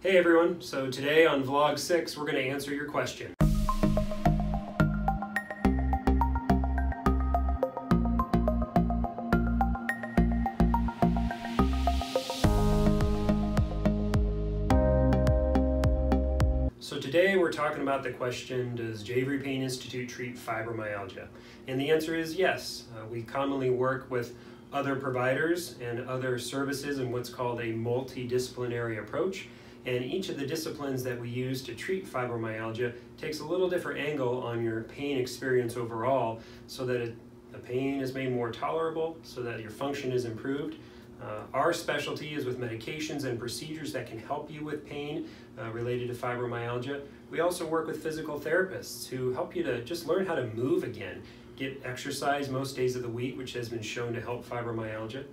Hey everyone, so today on Vlog 6 we're going to answer your question. So today we're talking about the question, does Javery Pain Institute treat fibromyalgia? And the answer is yes. Uh, we commonly work with other providers and other services in what's called a multidisciplinary approach. And each of the disciplines that we use to treat fibromyalgia takes a little different angle on your pain experience overall so that it, the pain is made more tolerable, so that your function is improved, uh, our specialty is with medications and procedures that can help you with pain uh, related to fibromyalgia. We also work with physical therapists who help you to just learn how to move again, get exercise most days of the week, which has been shown to help fibromyalgia.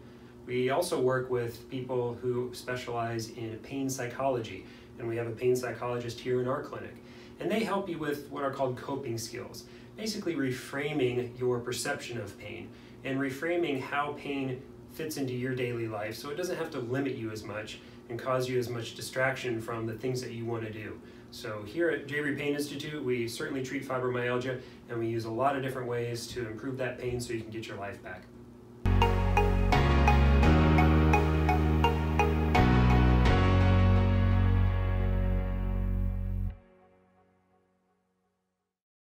We also work with people who specialize in pain psychology, and we have a pain psychologist here in our clinic. And they help you with what are called coping skills, basically reframing your perception of pain and reframing how pain fits into your daily life so it doesn't have to limit you as much and cause you as much distraction from the things that you want to do. So here at Javery Pain Institute, we certainly treat fibromyalgia and we use a lot of different ways to improve that pain so you can get your life back.